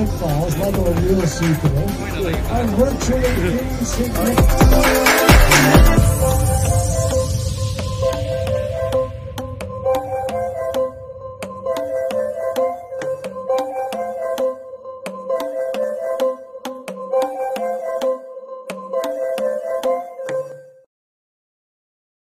it falls like a real sequel. I'm virtually insignificant.